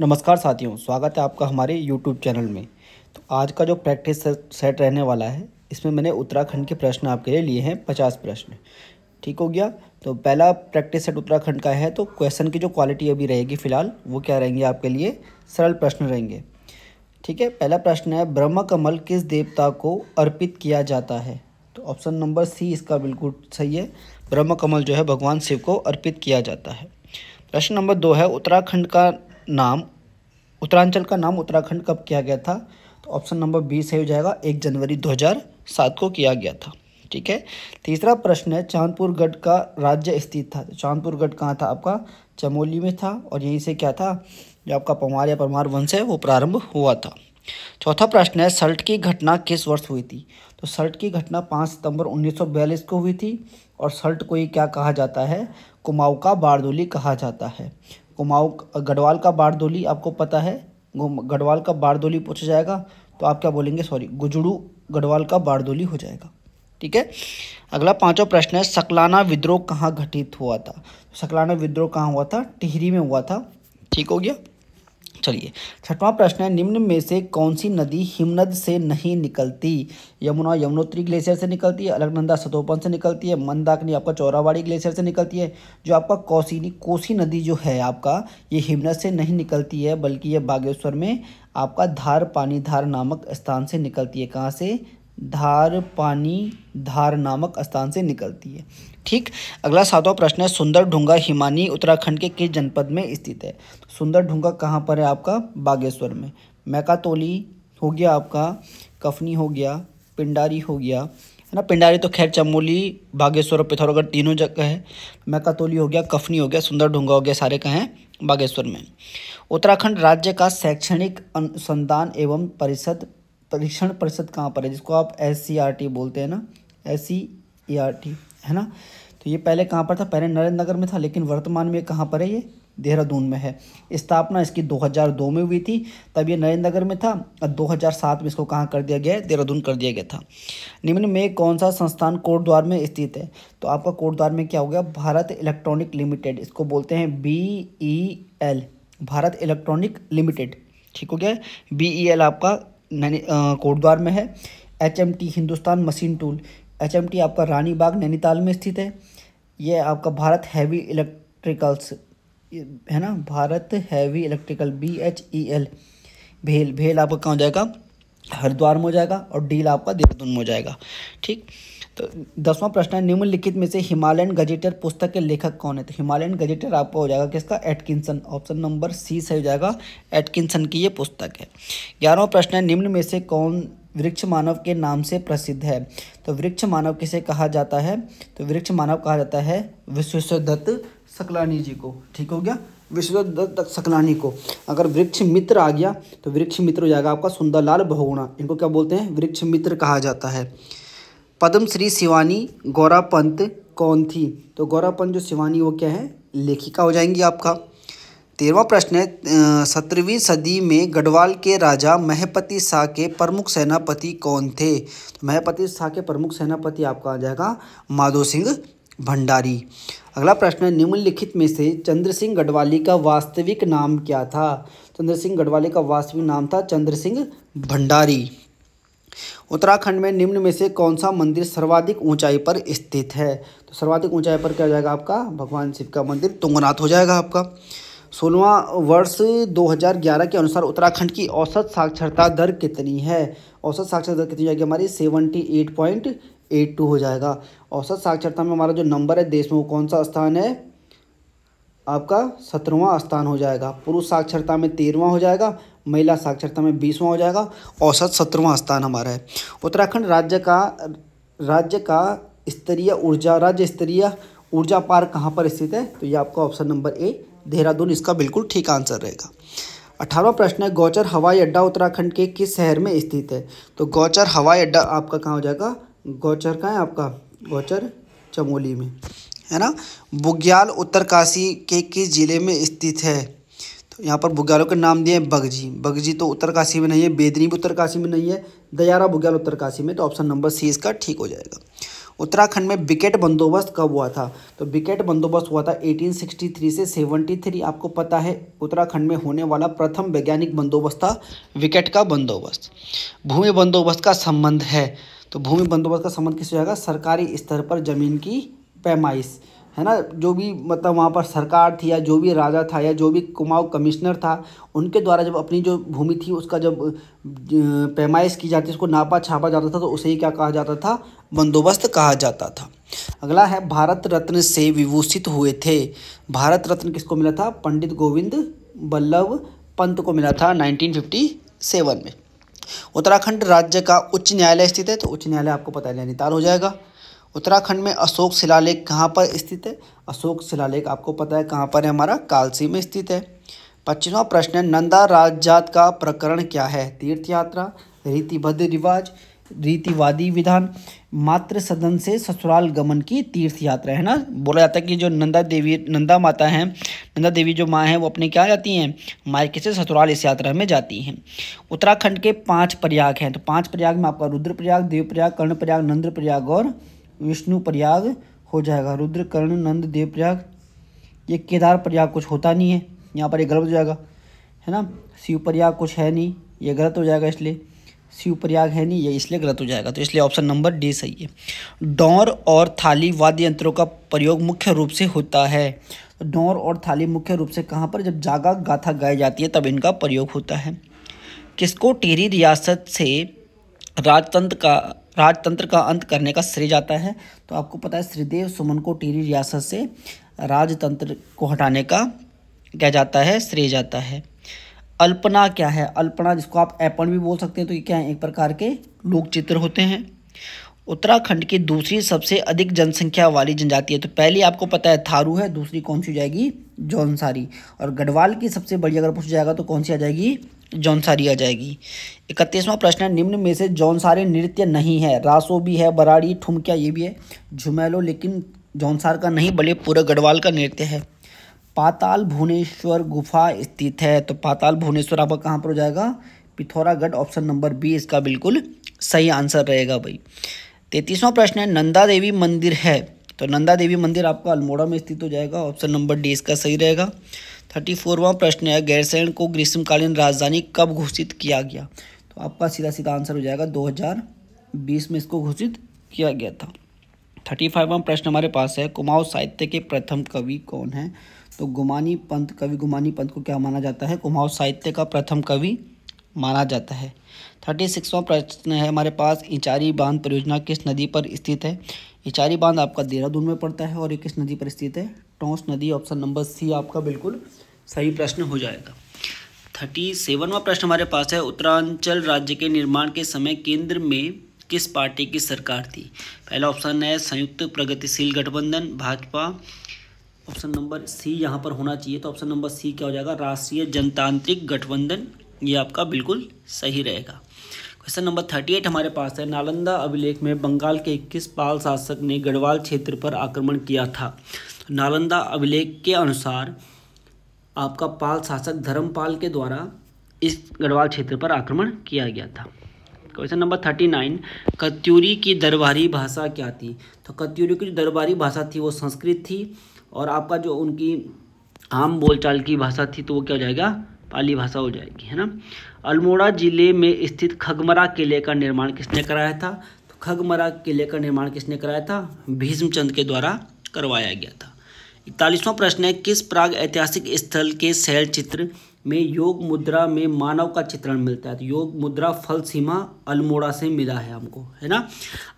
नमस्कार साथियों, स्वागत है आपका हमारे यूट्यूब चैनल में। तो आज का जो प्रैक्टिस सेट रहने वाला है, इसमें मैंने उत्तराखंड के प्रश्न आपके लिए लिए हैं, पचास प्रश्न। ठीक हो गया? तो पहला प्रैक्टिस सेट उत्तराखंड का है तो क्वेश्चन की जो क्वालिटी अभी रहेगी फ़िलहाल, वो क्या रहेंगे आपके लिए? सरल प्रश्न रहेंगे। ठीक है, पहला प्रश्न है, ब्रह्म कमल किस देवता को अर्पित किया जाता है? तो ऑप्शन नंबर सी इसका बिल्कुल सही है, ब्रह्म कमल जो है, भगवान शिव को अर्पित किया जाता है। प्रश्न नंबर दो है, उत्तराखंड का नाम, उत्तरांचल का नाम उत्तराखंड कब किया गया था? तो ऑप्शन नंबर बी सही हो जाएगा, एक जनवरी 2007 को किया गया था, ठीक है? तीसरा प्रश्न है चांदपुर गढ़ का राज्य स्थित था। तो चांदपुर गढ़ कहाँ था आपका? चमोली में था और यहीं से क्या था? जो आपका पमार या परमार वंश है, वो प्रारंभ हुआ था। चौथा प्रश्न है, सल्ट की घटना किस वर्ष हुई थी? तो सल्ट की घटना पाँच सितंबर 1942 को हुई थी और सल्ट को ही क्या कहा जाता है? कुमाऊँ का बारदोली कहा जाता है। कुमाऊँ गढ़वाल का बारदोली आपको पता है गढ़वाल का बारदोली पूछा जाएगा तो आप क्या बोलेंगे? सॉरी गुजड़ू, गढ़वाल का बारदोली हो जाएगा। ठीक है? अगला पांचवा प्रश्न है, सकलाना विद्रोह कहाँ घटित हुआ था? सकलाना विद्रोह कहाँ हुआ था? टिहरी में हुआ था। ठीक हो गया? चलिए, छठवां प्रश्न है, निम्न में से कौन सी नदी हिमनद से नहीं निकलती? यमुना यमुनोत्री ग्लेशियर से निकलती है अलगनंदा सतोपन से निकलती है, मंदाकिनी आपका चौरावाड़ी ग्लेशियर से निकलती है। जो आपका कौशिनी कोसी नदी जो है आपका, ये हिमनद से नहीं निकलती है, बल्कि ये बागेश्वर में आपका धार पानी धार नामक स्थान से निकलती है। कहाँ से? धार पानी धार नामक स्थान से निकलती है। ठीक, अगला सातवां प्रश्न है सुंदर ढूँगा हिमानी उत्तराखंड के किस जनपद में स्थित है? सुंदर ढूँगा कहाँ पर है आपका? बागेश्वर में। मैकातोली हो गया आपका, कफनी हो गया, पिंडारी हो गया, है ना? पिंडारी तो खैर चमोली, बागेश्वर और पिथौरागढ़ तीनों जगह है। मैकातोली हो गया, कफनी हो गया सुंदर ढूँगा हो गया, सारे कहाँ हैं? बागेश्वर में। उत्तराखंड राज्य का शैक्षणिक अनुसंधान एवं परिषद परीक्षण परिषद कहाँ पर है, जिसको आप एस सी आर टी बोलते हैं ना? एस टी है ना? तो ये पहले कहाँ पर था? पहले नरेंद्र नगर में था, लेकिन वर्तमान में कहाँ पर है ये? देहरादून में है। स्थापना इसकी 2002 में हुई थी, तब ये नरेंद्र नगर में था, और 2007 में इसको कहाँ कर दिया गया है? देहरादून कर दिया गया था। निम्न में कौन सा संस्थान कोटद्वार में स्थित है? तो आपका कोटद्वार में क्या हो गया? भारत इलेक्ट्रॉनिक लिमिटेड, इसको बोलते हैं B E L Bharat electronic limited, ठीक हो गया? बी ई एल आपका कोटद्वार में है। H M T Hindustan machine tool. H M T आपका रानी बाग नैनीताल में स्थित है। यह आपका भारत हैवी इलेक्ट्रिकल्स है ना? Bharat heavy electrical B H E L भेल भेल आपका कहाँ हो जाएगा? हरिद्वार में हो जाएगा और डील आपका देहरादून में हो जाएगा। ठीक? दसवां प्रश्न है, निम्नलिखित में से हिमालयन गजेटर पुस्तक के लेखक कौन है? तो हिमालयन गजेटर आपका हो जाएगा किसका? एटकिंसन। ऑप्शन नंबर सी से हो जाएगा, एटकिंसन की ये पुस्तक है। ग्यारहवा प्रश्न है, निम्न में से कौन वृक्ष मानव के नाम से प्रसिद्ध है? तो वृक्ष मानव किसे कहा जाता है? तो वृक्ष मानव कहा जाता है विश्वदत्त सकलानी जी को। ठीक हो गया? विश्वदत्त सकलानी को। अगर वृक्ष मित्र आ गया तो वृक्ष मित्र हो जाएगा आपका सुंदरलाल बहुगुणा। इनको क्या बोलते हैं? वृक्ष मित्र कहा जाता है। पद्म श्री शिवानी गौरा पंत कौन थी? तो गौरा पंत जो शिवानी, वो क्या है? लेखिका हो जाएँगी आपका। तेरहवा प्रश्न है सत्रहवीं सदी में गढ़वाल के राजा महपति शाह के प्रमुख सेनापति कौन थे? तो महपति शाह के प्रमुख सेनापति आपका आ जाएगा माधो सिंह भंडारी। अगला प्रश्न है, निम्नलिखित में से चंद्र सिंह गढ़वाली का वास्तविक नाम क्या था? चंद्र सिंह गढ़वाली का वास्तविक नाम था चंद्र सिंह भंडारी। उत्तराखंड में निम्न में से कौन सा मंदिर सर्वाधिक ऊंचाई पर स्थित है? तो सर्वाधिक ऊंचाई पर क्या हो जाएगा आपका? भगवान शिव का मंदिर तुंगनाथ हो जाएगा आपका। सोलवा वर्ष 2011 के अनुसार उत्तराखंड की औसत साक्षरता दर कितनी है? औसत साक्षरता दर कितनी जाएगी हमारी? Seventy eight point eight two हो जाएगा। औसत साक्षरता में हमारा जो नंबर है देश में वो कौन सा स्थान है? आपका सत्रहवां स्थान हो जाएगा। पुरुष साक्षरता में तेरहवा हो जाएगा, महिला साक्षरता में बीसवां हो जाएगा, औसत सत्रहवां स्थान हमारा है। उत्तराखंड राज्य का राज्य का स्तरीय ऊर्जा, राज्य स्तरीय ऊर्जा पार्क कहाँ पर स्थित है? तो ये आपका ऑप्शन नंबर ए, देहरादून। इसका बिल्कुल ठीक आंसर रहेगा। अठारहवा प्रश्न है, गौचर हवाई अड्डा उत्तराखंड के किस शहर में स्थित है? तो गौचर हवाई अड्डा आपका कहाँ हो जाएगा? गौचर कहाँ है आपका? गौचर चमोली में। है ना? बुग्याल उत्तरकाशी के किस ज़िले में स्थित है? तो यहाँ पर बुग्यालों के नाम दिए हैं बगजी। बगजी तो उत्तरकाशी में नहीं है बेदनी भी उत्तरकाशी में नहीं है, दयारा बुग्याल उत्तरकाशी में तो ऑप्शन नंबर सी इसका ठीक हो जाएगा। उत्तराखंड में विकेट बंदोबस्त कब हुआ था? तो विकेट बंदोबस्त हुआ था 1863 से 73 आपको पता है, उत्तराखंड में होने वाला प्रथम वैज्ञानिक बंदोबस्त था, विकेट का बंदोबस्त। भूमि बंदोबस्त का संबंध है तो भूमि बंदोबस्त का संबंध किस जाएगा सरकारी स्तर पर ज़मीन की पैमाइश है ना? जो भी मतलब वहाँ पर सरकार थी या जो भी राजा था या जो भी कुमाऊँ कमिश्नर था, उनके द्वारा जब अपनी जो भूमि थी, उसका जब पैमाइश की जाती उसको नापा छापा जाता था तो उसे ही क्या कहा जाता था? बंदोबस्त कहा जाता था। अगला है, भारत रत्न से विभूषित हुए थे। भारत रत्न किसको मिला था? पंडित गोविंद बल्लभ पंत को मिला था नाइनटीन में। उत्तराखंड राज्य का उच्च न्यायालय स्थित है तो उच्च न्यायालय आपको पता है, नैनीताल हो जाएगा। उत्तराखंड में अशोक शिलालेख कहाँ पर स्थित है? अशोक शिलालेख आपको पता है कहाँ पर है हमारा? कालसी में स्थित है। पच्चीसवा प्रश्न है, नंदा राजजात का प्रकरण क्या है? तीर्थ यात्रा रीतिबद्ध रिवाज, रीतिवादी विधान मात्र सदन से ससुराल गमन की तीर्थ यात्रा है ना? बोला जाता है कि जो नंदा देवी, नंदा माता हैं, नंदा देवी जो माँ हैं, वो अपने क्या जाती हैं? मायके से ससुराल इस यात्रा में जाती हैं। उत्तराखंड के पाँच प्रयाग हैं तो पाँच प्रयाग में आपका रुद्र प्रयाग देव प्रयाग कर्ण प्रयाग नंद्र प्रयाग और विष्णु प्रयाग हो जाएगा। रुद्र, कर्ण, नंद, देव प्रयाग। ये केदार प्रयाग कुछ होता नहीं है। यहाँ पर ये गलत हो जाएगा, है ना? शिव प्रयाग कुछ है नहीं, ये गलत हो जाएगा इसलिए। शिव प्रयाग है नहीं, ये इसलिए गलत हो जाएगा। तो इसलिए ऑप्शन नंबर डी सही है। डौर और थाली वाद्य यंत्रों का प्रयोग मुख्य रूप से होता है। तो डौर और थाली मुख्य रूप से कहाँ पर? जब जागा गाथा गाई जाती है, तब इनका प्रयोग होता है। किसको टेरी रियासत से राजतंत्र का राजतंत्र का अंत करने का श्रेय जाता है। तो आपको पता है, श्रीदेव सुमन को टीरी रियासत से राजतंत्र को हटाने का क्या जाता है, श्रेय जाता है। अल्पना क्या है? अल्पना जिसको आप एपन भी बोल सकते हैं तो ये क्या है? एक प्रकार के लोक चित्र होते हैं। उत्तराखंड की दूसरी सबसे अधिक जनसंख्या वाली जनजाति है। तो पहली आपको पता है, थारू है, दूसरी कौन सी हो जाएगी? जौनसारी। और गढ़वाल की सबसे बड़ी अगर पूछ जाएगा तो कौन सी आ जाएगी? जौनसारी आ जाएगी। इकतीसवां प्रश्न है, निम्न में से जौनसारी नृत्य नहीं है। रासो भी है, बराड़ी, ठुमकिया, ये भी है। झुमैलो, लेकिन जौनसार का नहीं, बल्कि पूरा गढ़वाल का नृत्य है। पाताल भुवनेश्वर गुफा स्थित है तो पाताल भुवनेश्वर आपका कहाँ पर हो जाएगा? पिथौरागढ़, ऑप्शन नंबर बी, इसका बिल्कुल सही आंसर रहेगा भाई। तैतीसवां प्रश्न है, नंदा देवी मंदिर है। तो नंदा देवी मंदिर आपका अल्मोड़ा में स्थित हो जाएगा। ऑप्शन नंबर डी इसका सही रहेगा। थर्टी फोरवा प्रश्न है गैरसैन को ग्रीष्मकालीन राजधानी कब घोषित किया गया? तो आपका सीधा सीधा आंसर हो जाएगा 2020 में इसको घोषित किया गया था। थर्टी फाइववा प्रश्न हमारे पास है, कुमाऊं साहित्य के प्रथम कवि कौन है? तो गुमानी पंत, कवि गुमानी पंत को क्या माना जाता है? कुमाऊं साहित्य का प्रथम कवि माना जाता है। थर्टी सिक्सवा प्रश्न है हमारे पास, इंचारी बाँध परियोजना किस नदी पर स्थित है? इचारी बाँध आपका देहरादून में पड़ता है और ये किस नदी पर स्थित है? टोंस नदी ऑप्शन नंबर सी आपका बिल्कुल सही प्रश्न हो जाएगा। थर्टी सेवनवा प्रश्न हमारे पास है, उत्तरांचल राज्य के निर्माण के समय केंद्र में किस पार्टी की सरकार थी? पहला ऑप्शन है संयुक्त प्रगतिशील गठबंधन, भाजपा। ऑप्शन नंबर सी यहाँ पर होना चाहिए तो ऑप्शन नंबर सी क्या हो जाएगा? राष्ट्रीय जनतांत्रिक गठबंधन, ये आपका बिल्कुल सही रहेगा। क्वेश्चन नंबर थर्टी एट हमारे पास है। नालंदा अभिलेख में बंगाल के इक्कीस पाल शासक ने गढ़वाल क्षेत्र पर आक्रमण किया था। नालंदा अभिलेख के अनुसार आपका पाल शासक धर्मपाल के द्वारा इस गढ़वाल क्षेत्र पर आक्रमण किया गया था। Question number thirty nine Katyuri की दरबारी भाषा क्या थी? तो कत्यूरी की जो दरबारी भाषा थी, वो संस्कृत थी और आपका जो उनकी आम बोलचाल की भाषा थी तो वो क्या हो जाएगा? पाली भाषा हो जाएगी, है ना? अल्मोड़ा ज़िले में स्थित खगमरा किले का निर्माण किसने कराया था? तो खगमरा किले का निर्माण किसने कराया था? भीष्मचंद के द्वारा करवाया गया था। इकतालीसवां प्रश्न है, किस प्राग ऐतिहासिक स्थल के शैल चित्र में योग मुद्रा में मानव का चित्रण मिलता है? तो योग मुद्रा फल सीमा अल्मोड़ा से मिला है हमको, है ना?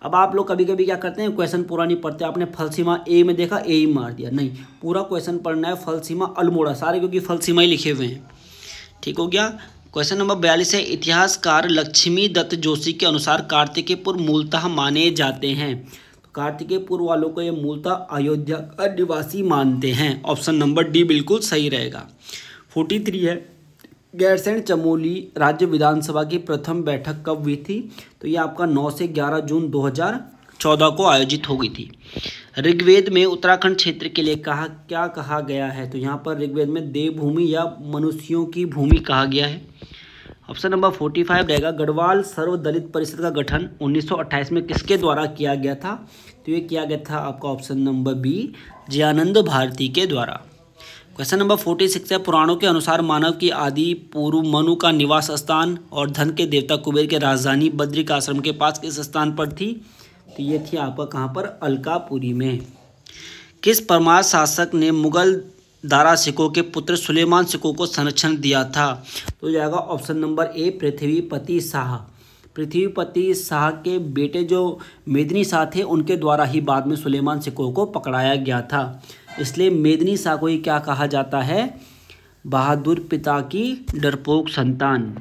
अब आप लोग कभी कभी क्या करते हैं, क्वेश्चन पूरा नहीं पढ़ते आपने फल सीमा ए में देखा, ए ही मार दिया। नहीं, पूरा क्वेश्चन पढ़ना है फल सीमा अल्मोड़ा, सारे क्योंकि फल सीमा ही लिखे हुए हैं। ठीक हो गया। क्वेश्चन नंबर बयालीस है, इतिहासकार लक्ष्मी दत्त जोशी के अनुसार कार्तिकेयपुर मूलतः माने जाते हैं। तो कार्तिकेयपुर वालों को ये मूलतः अयोध्या का निवासी मानते हैं। ऑप्शन नंबर डी बिल्कुल सही रहेगा। फोर्टी थ्री है गैरसैन चमोली राज्य विधानसभा की प्रथम बैठक कब हुई थी? तो ये आपका 9 से 11 जून 2014 को आयोजित हो गई थी। ऋग्वेद में उत्तराखंड क्षेत्र के लिए कहा, क्या कहा गया है? तो यहाँ पर ऋग्वेद में देवभूमि या मनुष्यों की भूमि कहा गया है। ऑप्शन नंबर फोर्टी फाइव रहेगा, गढ़वाल सर्व दलित परिषद का गठन 1928 में किसके द्वारा किया गया था? तो ये किया गया था आपका option number B, Jayanand Bharti के द्वारा। क्वेश्चन नंबर फोर्टी सिक्स है, पुराणों के अनुसार मानव की आदि पूर्व मनु का निवास स्थान और धन के देवता कुबेर के राजधानी बद्री बद्रिक आश्रम के पास किस स्थान पर थी? तो ये थी आपका कहाँ पर? अलकापुरी में। किस परमार शासक ने मुगल दारा सिको के पुत्र सुलेमान सिको को संरक्षण दिया था? तो जाएगा option number A, Prithvipati Shah. Prithvipati Shah के बेटे जो मेदनी शाह थे, उनके द्वारा ही बाद में सुलेमान सिको को पकड़ाया गया था। इसलिए मेदनी शाह को ही क्या कहा जाता है? बहादुर पिता की डरपोक संतान।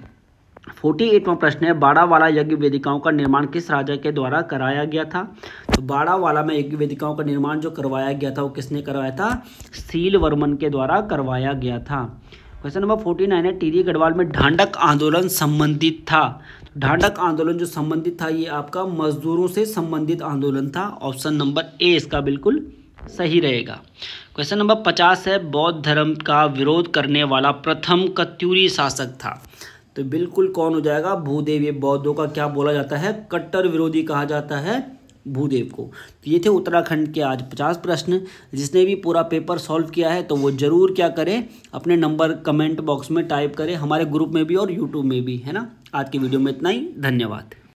फोर्टी एटवा प्रश्न है बाड़ावाला यज्ञ वेदिकाओं का निर्माण किस राजा के द्वारा कराया गया था? तो बाड़ावाला में यज्ञ वेदिकाओं का निर्माण जो करवाया गया था, वो किसने करवाया था? सील वर्मन के द्वारा करवाया गया था। क्वेश्चन नंबर फोर्टी नाइन है टीरी गढ़वाल में ढांडक आंदोलन संबंधित था। ढांडक आंदोलन जो संबंधित था, ये आपका मजदूरों से संबंधित आंदोलन था। ऑप्शन नंबर ए इसका बिल्कुल सही रहेगा। क्वेश्चन नंबर पचास है, बौद्ध धर्म का विरोध करने वाला प्रथम कत्यूरी शासक था। तो बिल्कुल कौन हो जाएगा? भूदेव। ये बौद्धों का क्या बोला जाता है? कट्टर विरोधी कहा जाता है भूदेव को। तो ये थे उत्तराखंड के आज पचास प्रश्न। जिसने भी पूरा पेपर सॉल्व किया है तो वो ज़रूर क्या करें? अपने नंबर कमेंट बॉक्स में टाइप करें, हमारे ग्रुप में भी और यूट्यूब में भी, है ना? आज की वीडियो में इतना ही। धन्यवाद।